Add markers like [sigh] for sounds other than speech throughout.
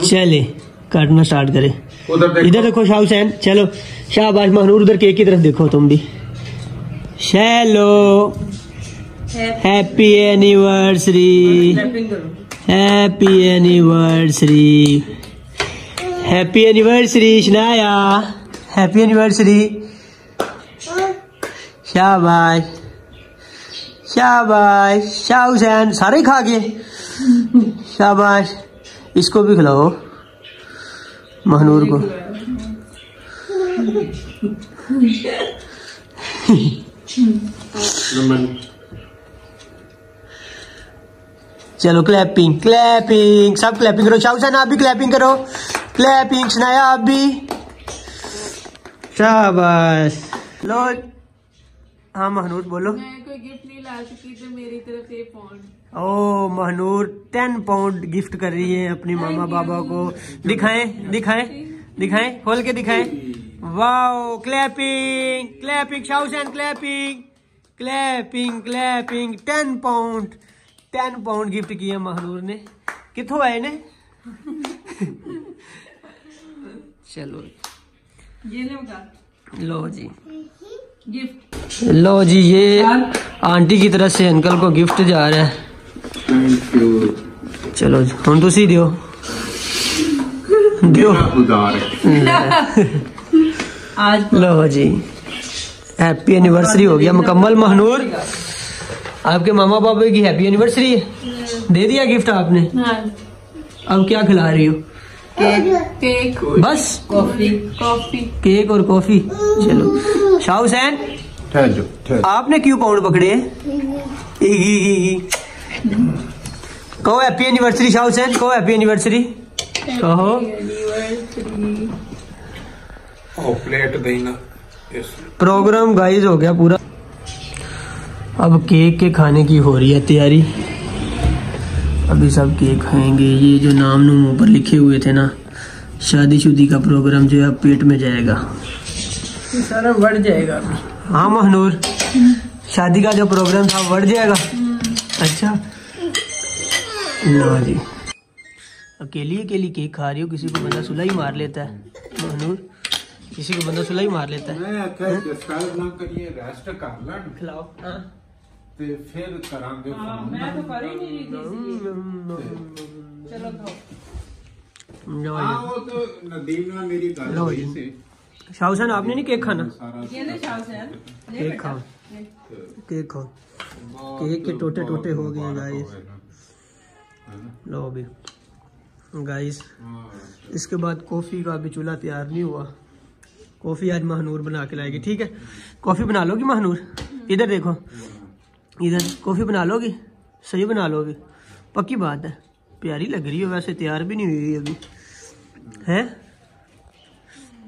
चले काटना स्टार्ट करें। इधर देखो शाह हुसैन चलो। शाहबाज महानूर उधर केक की तरफ़ देखो तुम भी। चलो happy anniversary happy anniversary happy anniversary Shanaya happy anniversary शाबाश शाबाश शाह हुसैन सारे खा गए। शाबाश। इसको भी खिलाओ। महानूर को। चलो क्लैपिंग क्लैपिंग सब क्लैपिंग करो। शाह आप भी क्लैपिंग करो। क्लैपिंग सुनाया आप भी। शाबाश। लो हाँ महानूर बोलो। मैं कोई गिफ्ट नहीं ला सकी तो मेरी तरफ़ से फ़ोन ओ महानूर टेन पाउंड गिफ्ट कर रही है अपने मामा बाबा को। दिखाएँ दिखाएँ दिखाएँ खोल के दिखाएँ। Wow clapping clapping Shah Hussain clapping clapping clapping ten pound ten pound gift किया महानूर ने। कितों आए ने? [laughs] चलो। ये लो जी। गिफ्ट लो जी ये आंटी की तरफ़ से अंकल को गिफ्ट जा रहा है। थैंक यू चलो हम तुसी दियो। दियो उदार [laughs] आज लो जी। हैप्पी एनिवर्सरी हो गया मुकम्मल महनूर। आपके मामा पापा की हैप्पी एनिवर्सरी है। दे दिया गिफ्ट आपने? हाँ। अब क्या खिला रही हो? केक। बस। कॉफ़ी। कॉफ़ी। केक और कॉफ़ी। चलो। शाह हुसैन आपने क्यों पाउंड पकड़े हैं? ई। कहो हैप्पी एनिवर्सरी शाह हुसैन कहो हैप्पी एनिवर्सरी कहो प्लेट देना प्रोग्राम गाइस हो गया पूरा। अब केक के खाने की हो रही है तैयारी। अभी सब केक खाएँगे। ये जो नाम नूम ऊपर लिखे हुए थे ना शादी शुदी का प्रोग्राम जो है पेट में जाएगा। सारा बढ़ जाएगा हाँ महनूर शादी का जो प्रोग्राम था बढ़ जाएगा। अच्छा। लो जी अकेली अकेली केक खा रही हो किसी को बंदा सुला ही मार लेता है महनूर किसी को बंदा सुला ही मार लेता है मैं आख्या डिस्टर्ब ना करिए रेस्ट कर ਲੈਣ खिलाओ हाँ ਤੇ ਫਿਰ ਕਰਾਂਗੇ हाँ ਫੋਨ मैं तो कर ही नहीं रही थी इसलिए। चलो खाओ लो ਹਾਂ जी। ਉਹ ਤਾਂ ਨਦੀਮ ਨਾਲ ਮੇਰੀ ਗੱਲ ਲਓ ਹੋਈ ਜੀ। ਸੀ शाह हुसैन आपने नहीं केक खाना ਸਾਰਾ ये ना शाह से केक खाओ केक खाओ केक के टोटे टोटे हो गए गाइस लो अभी। गाइस इसके बाद कॉफ़ी का अभी चूल्हा तैयार नहीं हुआ। कॉफ़ी आज महानूर बना के लाएगी ठीक है? कॉफ़ी बना लोगी महानूर? इधर देखो। इधर कॉफ़ी बना लोगी? सही बना लोगी? पक्की बात है। प्यारी लग रही है वैसे तैयार भी नहीं हुई अभी। है?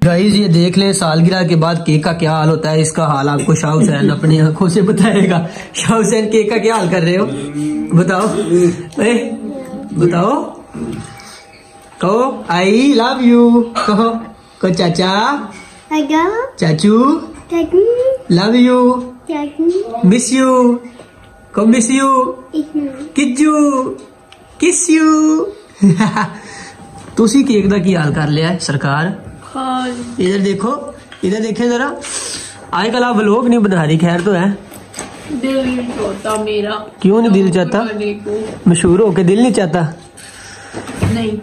गाइस ये देख लें सालगिरह के बाद केक का क्या हाल होता है इसका हाल आपको शाह हुसैन अपनी आँखों से बताएगा। शाह हुसैन केक का क्या हाल कर रहे हो? बताओ। ए, बताओ कहो आई लव यू कहो को चाचा Hello, चाचू Daddy, love you Daddy, miss you को miss you it's किजू kiss you ਤੁਸੀਂ ਕੇਕ ਦਾ ਕੀ ਹਾਲ ਕਰ ਲਿਆ ਹੈ, ਸਰਕਾਰ हाँ इधर देखो इधर देखें जरा आजकल आप व्लॉग नहीं बना रही खैर तो है दिल नहीं होता मेरा। क्यों नहीं दिल चाहता? मशहूर होके दिल नहीं चाहता? नहीं।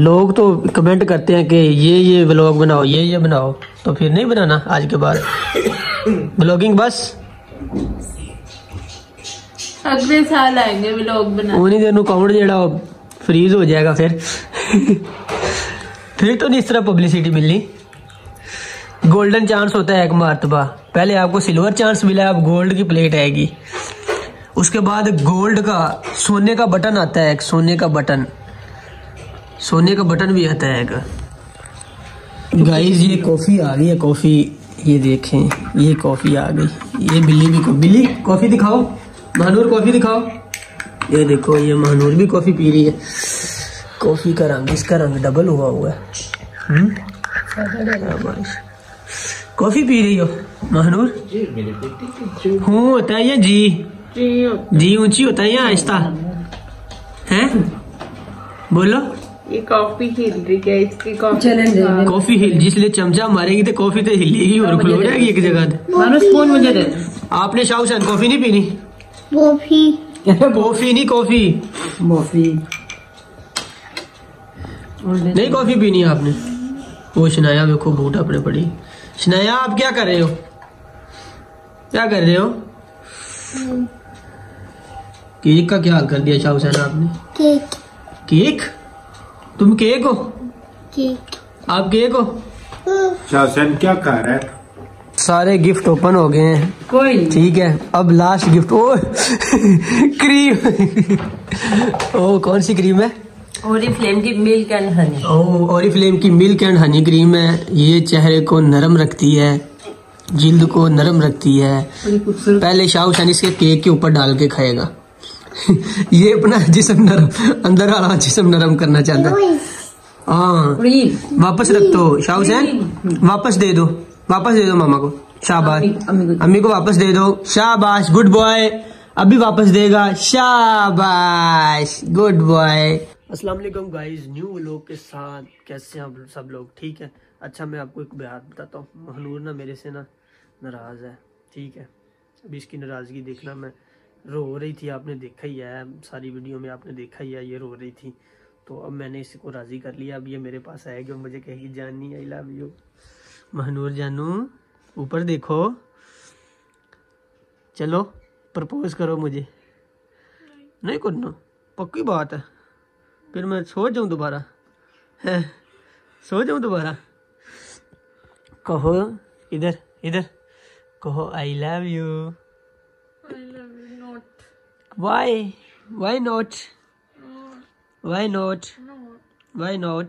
लोग तो कमेंट करते हैं कि ये ये व्लॉग बनाओ ये ये बनाओ। तो फिर नहीं बनाना आज के बाद? ब्लॉगिंग बस? अगले साल आएँगे व्लॉग बना उन्हीं दिन अकाउंट जेड़ा फ्रीज हो जाएगा फिर फिर तो नहीं इस तरह पब्लिसिटी मिलनी गोल्डन चांस होता है एक मरतबा पहले आपको सिल्वर चांस मिला, अब गोल्ड की प्लेट आएगी। उसके बाद गोल्ड का, सोने का बटन आता है एक, सोने का बटन। सोने का बटन भी आता है एक। गाइस ये कॉफ़ी आ गई है, कॉफ़ी, ये देखें, ये कॉफ़ी आ गई। ये बिल्ली भी बिल्ली, कॉफ़ी दिखाओ। महानूर, कॉफ़ी दिखाओ। ये देखो, ये महानूर भी कॉफ़ी पी रही है। कॉफ़ी का रंग, इसका रंग डबल हुआ हुआ है। हम्म? कॉफ़ी पी रही हो महानूर हूँ होता है या जी? जी ऊँची होता है या आहिस्ता? हैं? बोलो। ये कॉफ़ी हिल रही है इसकी कॉफ़ी कॉफ़ी हिल जिसलिए चमचा मारेंगी तो कॉफ़ी तो हिलेगी और खलो जाएगी एक जगह मानो स्पून मुझे दे आपने शाह कॉफ़ी नहीं पीनी? [laughs] कॉफ़ी। नहीं कॉफ़ी। कॉफ़ी। नहीं कॉफ़ी पीनी आपने। वो शनाया देखो बूट अपने पड़ी। शनाया आप क्या कर रहे हो? क्या कर रहे हो? केक का क्या हाल कर दिया शाह हुसैन आपने? केक। केक? तुम केक हो? केक। आप केक हो? शासन क्या कर रहा है? सारे गिफ्ट ओपन हो गए हैं। कोई ठीक है अब लास्ट गिफ्ट ओ [laughs] क्रीम ओ कौन सी क्रीम है? और ये फ्लेम की मिल्क एंड हनी ओरिफ्लेम की मिल्क एंड हनी क्रीम है। ये चेहरे को नरम रखती है। जिल्द को नरम रखती है। पहले शाह हुसैन इसके केक के ऊपर डाल के खाएगा। [laughs] ये अपना जिसम नरम अंदर वाला जिसम नरम करना चाहता है। हाँ। वापस रख दो। शाह हुसैन वापस दे दो। वापस दे दो मामा को। शाबाश। अम्मी- अम्मी को- अम्मी को वापस दे दो। शाबाश गुड बॉय अभी वापस देगा। शाबाश गुड बॉय अस्सलाम वालेकुम गाइस, न्यू लोग के साथ कैसे हैं आप सब लोग? ठीक है? अच्छा मैं आपको एक बात बताता हूँ। महनूर ना मेरे से ना नाराज़ है। ठीक है? अभी इसकी नाराज़गी देखना मैं रो रही थी। आपने देखा ही है, सारी वीडियो में आपने देखा ही है, ये रो रही थी। तो अब मैंने इसको राज़ी कर लिया। अब ये मेरे पास आएगी और मुझे कहेगी, जानी आई लव यू महनूर जानू, ऊपर देखो। चलो प्रपोज करो मुझे। नहीं करना। पक्की बात है। फिर मैं सो जाऊँ दोबारा? हैं? सो जाऊँ दोबारा? कहो इधर इधर। कहो I love you why why not why not why not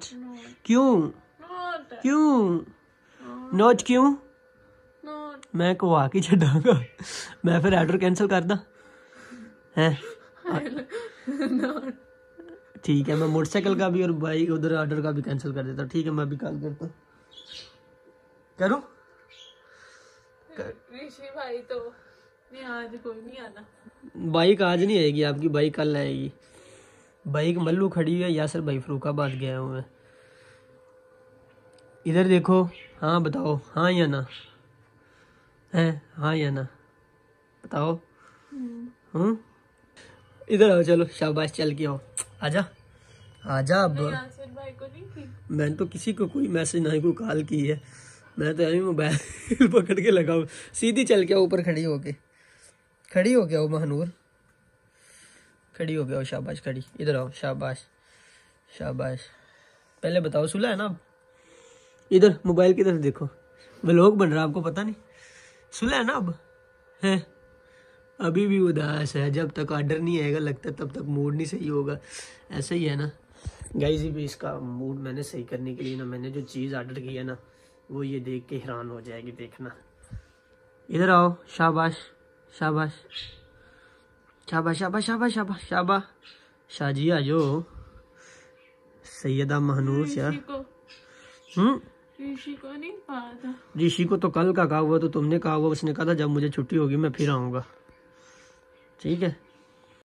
क्यों? क्यों? नॉट क्यों? मैं कवा के छड़ांगा मैं फिर आर्डर कैंसिल कर दा है ठीक है मैं मोटरसाइकिल का भी और बाइक उधर ऑर्डर का भी कैंसिल कर देता हूँ। ठीक है मैं अभी कॉल करता हूँ। करूँ? ऋषि भाई तो नहीं आज कोई नहीं आना। बाइक आज नहीं आएगी आपकी बाइक कल आएगी। बाइक मल्लू खड़ी है यासर भाई फरूखाबाद गया हूँ है इधर देखो हाँ बताओ हाँ या ना? है हाँ या ना? बताओ। हम्म। इधर आओ चलो शाबाश चल के आओ। आजा। आजा अब। को नहीं मैंने तो किसी को कोई मैसेज ना ही कोई कॉल की है। मैं तो अभी मोबाइल [laughs] पकड़ के लगा सीधी चल के ऊपर खड़ी होके। खड़ी हो गया हो महानूर। खड़ी हो गया हो शाबाश खड़ी। इधर आओ शाबाश शाबाश। पहले बताओ सुला है ना अब? इधर मोबाइल की तरफ़ देखो। व्लॉग बन रहा है आपको पता नहीं? सुला है ना अब? है? अभी भी उदास है जब तक ऑर्डर नहीं आएगा लगता है तब तक मूड नहीं सही होगा। ऐसा ही है ना। गाइस भी इसका मूड मैंने सही करने के लिए ना मैंने जो चीज़ ऑर्डर की है ना वो ये देख के हैरान हो जाएगी देखना। इधर आओ शाबाश शाबाश। शाबाश शाबाश शाबाश शाबाश शाबाश। शाजी आ जाओ। सैयदा महनूर शाह को। हम्म? ऋषि को नहीं ऋषि को तो कल का कहा हुआ तो तुमने कहा हुआ उसने कहा था जब मुझे छुट्टी होगी मैं फिर आऊँगा। ठीक है